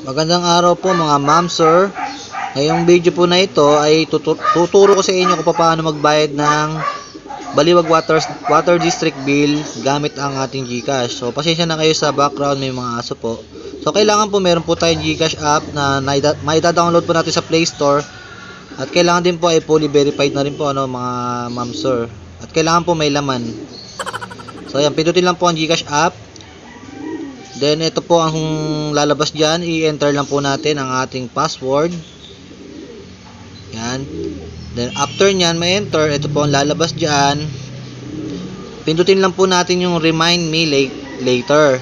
Magandang araw po mga ma'am, sir. Ngayong video po na ito ay tutu- tuturo ko sa inyo kung paano magbayad ng Baliwag Water, Water District Bill gamit ang ating GCash. So, pasensya na kayo sa background, may mga aso po. So, kailangan po meron po tayong GCash app na maida-download po natin sa Play Store. At kailangan din po ay fully verified na rin po ano mga ma'am, sir. At kailangan po may laman. So, ayan, pindutin lang po ang GCash app. Then, ito po ang lalabas dyan. I-enter lang po natin ang ating password. Yan. Then, after nyan, ma-enter. Ito po ang lalabas dyan. Pindutin lang po natin yung remind me late, later.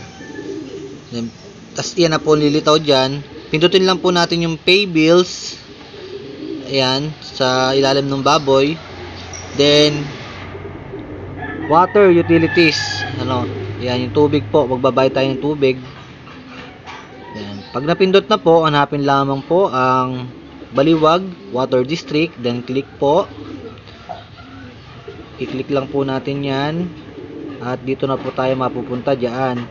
Then, tas yan na po lilitaw dyan. Pindutin lang po natin yung pay bills. Ayan. Sa ilalim ng baboy. Then, water utilities. Ano, yan yung tubig po. Magbabayad tayo ng tubig. Yan. Pag napindot na po, hanapin lamang po ang Baliwag Water District. Then click po. I-click lang po natin yan. At dito na po tayo mapupunta dyan.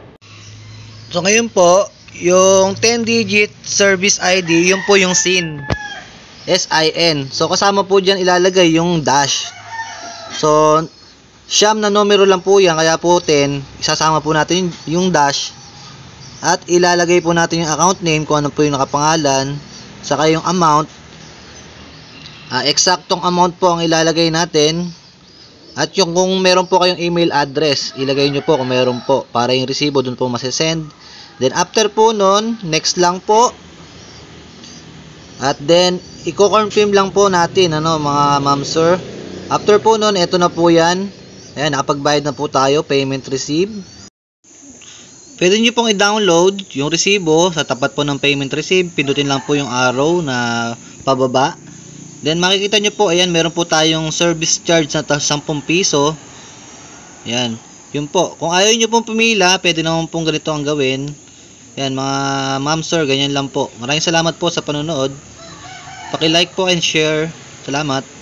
So ngayon po, yung 10 digit service ID, yun po yung SIN. S-I-N. So kasama po dyan ilalagay yung dash. So, siyam na numero lang po yan, kaya po 10, isasama po natin yung dash. At ilalagay po natin yung account name kung ano po yung nakapangalan saka yung amount. Ah, eksaktong amount po ang ilalagay natin. At yung kung meron po kayong email address ilagay nyo po kung meron po para yung resibo dun po masisend then after po nun next lang po. At then i-confirm lang po natin ano mga ma'am sir. After po nun ito na po yan ayan nakapagbayad na po tayo payment receive Pwede nyo pong i-download yung resibo sa tapat po ng payment receipt. Pindutin lang po yung arrow na pababa. Then makikita nyo po, ayan, meron po tayong service charge na 10 piso. Ayan, yun po. Kung ayaw nyo pong pumila, pwede naman pong ganito ang gawin. Ayan, mga ma'am sir, ganyan lang po. Maraming salamat po sa panonood. Paki-like po and share. Salamat.